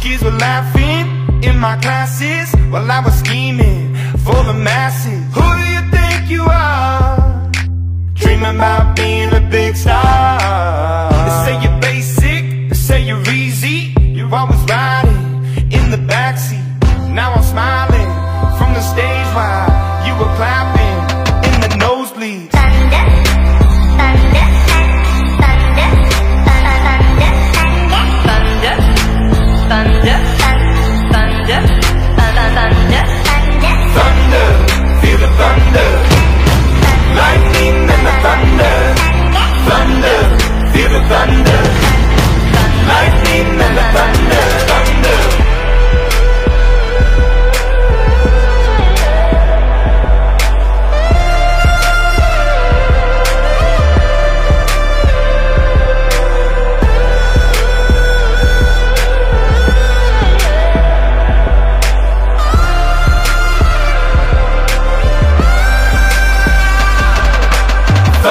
Kids were laughing in my classes While I was scheming for the masses Who do you think you are? Dreaming about being